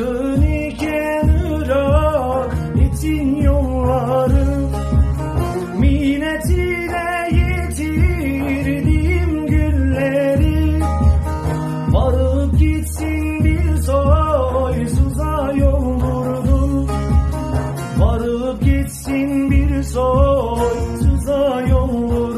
yakın iken Irak etin yolları. Minnetine yetirdiğim günleri varıp gitsin bir soysuza yol varıp gitsin bir soysuza yol